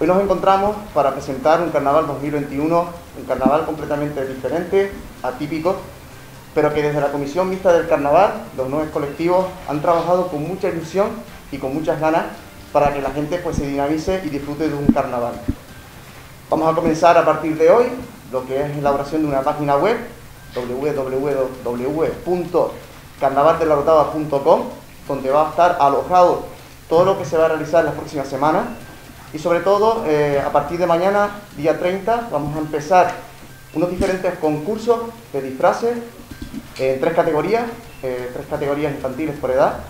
Hoy nos encontramos para presentar un carnaval 2021, un carnaval completamente diferente, atípico, pero que desde la Comisión Mixta del Carnaval, los nueve colectivos han trabajado con mucha ilusión y con muchas ganas para que la gente pues, se dinamice y disfrute de un carnaval. Vamos a comenzar a partir de hoy lo que es la elaboración de una página web www.carnavaldelarotava.com donde va a estar alojado todo lo que se va a realizar las próximas semanas y sobre todo, eh, a partir de mañana, día 30, vamos a empezar unos diferentes concursos de disfraces en tres categorías, eh, tres categorías infantiles por edad,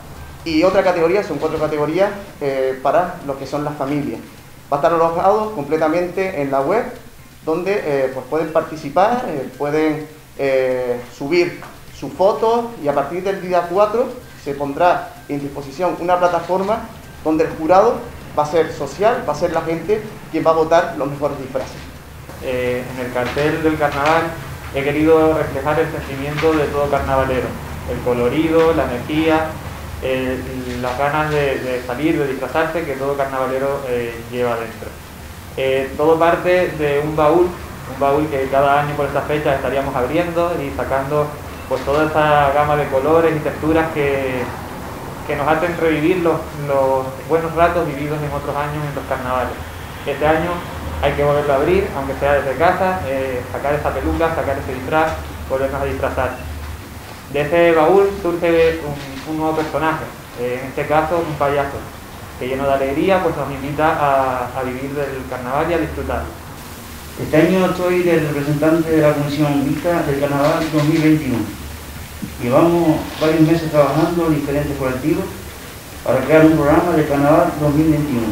y otra categoría, son cuatro categorías eh, para los que son las familias. Va a estar alojado completamente en la web, donde pues pueden participar, pueden subir sus fotos y a partir del día 4 se pondrá en disposición una plataforma donde el jurado va a ser social, va a ser la gente quien va a votar los mejores disfraces. Eh, en el cartel del carnaval he querido reflejar el sentimiento de todo carnavalero, el colorido, la energía, las ganas de, salir, de disfrazarse que todo carnavalero eh, lleva dentro. Eh, todo parte de un baúl, un baúl que cada año por esta fecha estaríamos abriendo y sacando pues toda esa gama de colores y texturas que, que nos hacen revivir los, buenos ratos vividos en otros años en los carnavales. Este año hay que volverlo a abrir, aunque sea desde casa, eh, sacar esa peluca, sacar ese disfraz, volvernos a disfrazar. De ese baúl surge un, nuevo personaje, eh, en este caso un payaso, que lleno de alegría pues nos invita a, a vivir del carnaval y a disfrutarlo. Este año soy el representante de la Comisión Mixta del Carnaval 2021 Llevamos varios meses trabajando en diferentes colectivos para crear un programa de Carnaval 2021.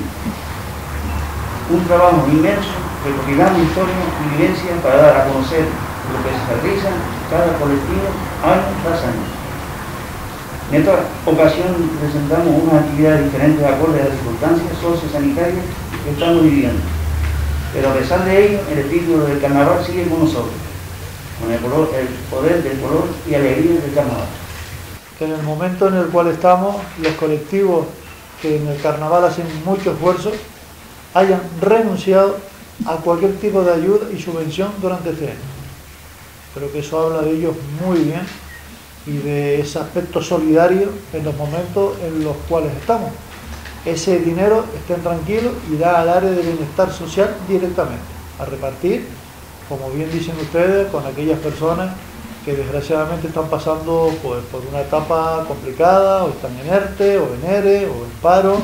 Un trabajo inmenso recopilando historias y vivencias para dar a conocer lo que se realiza cada colectivo año tras año. En esta ocasión presentamos unas actividades diferentes acorde a las circunstancias sociosanitarias que estamos viviendo. Pero a pesar de ello, el espíritu del carnaval sigue con nosotros con el, poder del color y alegría del carnaval. En el momento en el cual estamos, los colectivos que en el carnaval hacen mucho esfuerzo, hayan renunciado a cualquier tipo de ayuda y subvención durante este año. Creo que eso habla de ellos muy bien y de ese aspecto solidario en los momentos en los cuales estamos. Ese dinero estén tranquilos y da al área de bienestar social directamente, a repartir como bien dicen ustedes, con aquellas personas que desgraciadamente están pasando pues, por una etapa complicada, o están en ERTE, o en ERE, o en paro,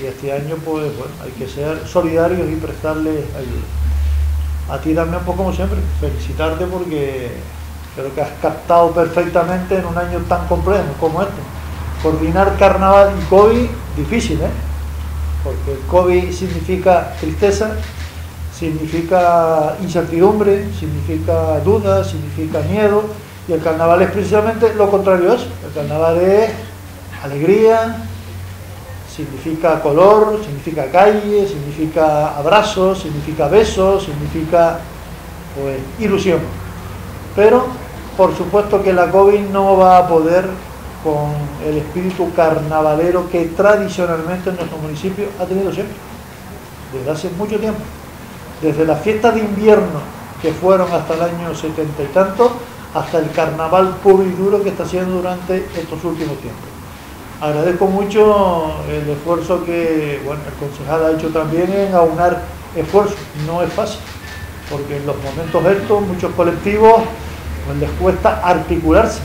y este año pues bueno, hay que ser solidarios y prestarles ayuda. A ti también, pues como siempre, felicitarte porque creo que has captado perfectamente en un año tan complejo como este. Coordinar carnaval y COVID, difícil, ¿eh? Porque el COVID significa tristeza, significa incertidumbre, significa duda, significa miedo, y el carnaval es precisamente lo contrario a eso. El carnaval es alegría, significa color, significa calle, significa abrazos, significa besos, significa pues, ilusión. Pero por supuesto que la COVID no va a poder con el espíritu carnavalero que tradicionalmente en nuestro municipio ha tenido siempre, desde hace mucho tiempo desde las fiestas de invierno que fueron hasta el año setenta y tanto, hasta el carnaval puro y duro que está haciendo durante estos últimos tiempos. Agradezco mucho el esfuerzo que el concejal ha hecho también en aunar esfuerzos. No es fácil, porque en los momentos estos muchos colectivos pues, les cuesta articularse.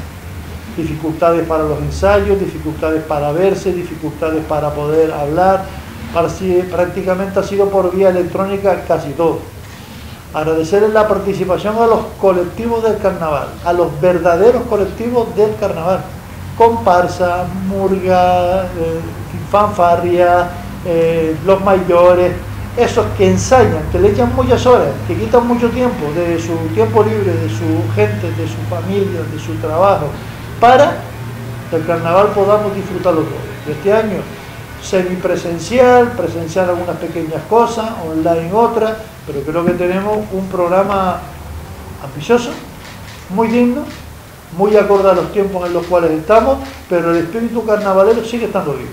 Dificultades para los ensayos, dificultades para verse, dificultades para poder hablar, prácticamente ha sido por vía electrónica casi todo. Agradecer la participación a los colectivos del carnaval, a los verdaderos colectivos del carnaval. Comparsa, murga, eh, fanfarria, eh, los mayores, esos que ensayan, que le echan muchas horas, que quitan mucho tiempo de su tiempo libre, de su gente, de su familia, de su trabajo, para que el carnaval podamos disfrutarlo todo. Este año semipresencial, presencial algunas pequeñas cosas, online otras, pero creo que tenemos un programa ambicioso, muy digno, muy acorde a los tiempos en los cuales estamos, pero el espíritu carnavalero sigue estando vivo.